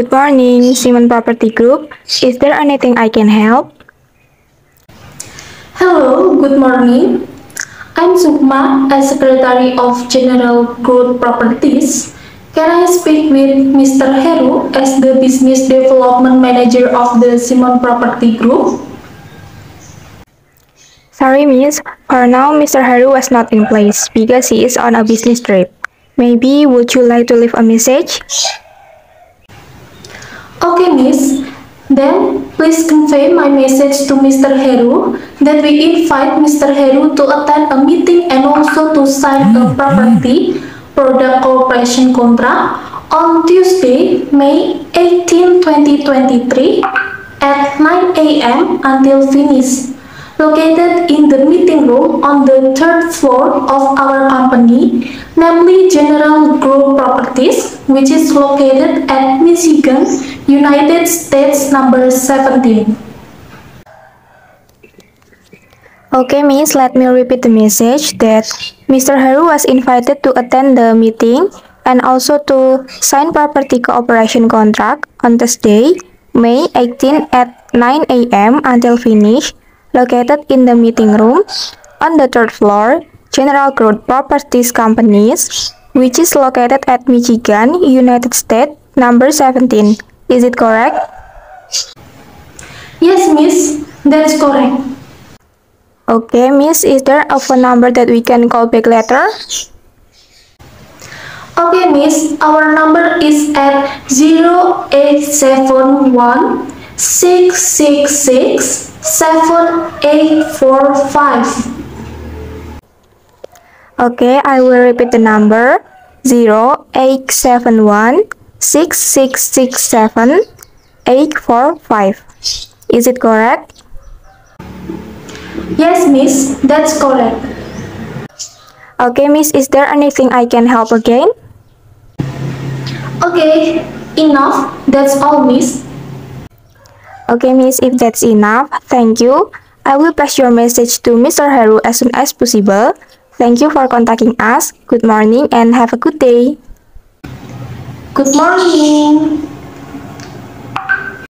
Good morning, Simon Property Group. Is there anything I can help? Hello, good morning. I'm Sukma, as Secretary of General Growth Properties. Can I speak with Mr. Heru as the Business Development Manager of the Simon Property Group? Sorry, miss. For now, Mr. Haru was not in place because he is on a business trip. Maybe would you like to leave a message? Miss. Then, please convey my message to Mr. Heru that we invite Mr. Heru to attend a meeting and also to sign a hmm. property product cooperation contract on Tuesday, May 18, 2023 at 9 a.m. until finish located in the meeting room on the third floor of our company, namely General Growth Properties, which is located at Michigan, United States number 17. Okay, miss, let me repeat the message that Mr. Haru was invited to attend the meeting and also to sign property cooperation contract on Thursday, May 18 at 9 a.m. until finish located in the meeting room on the third floor, General Growth Properties Companies, which is located at Michigan, United States, number 17. Is it correct? Yes, Miss, that's correct. Okay, Miss, is there a phone number that we can call back later? Okay, Miss, our number is at 0871 666 7845. Okay, I will repeat the number 0871 6667 845. Is it correct? Yes, Miss, that's correct. Okay, Miss, is there anything I can help again? Okay, enough. That's all, Miss. Okay, Miss, if that's enough, thank you. I will pass your message to Mr. Haru as soon as possible. Thank you for contacting us. Good morning and have a good day. Good morning.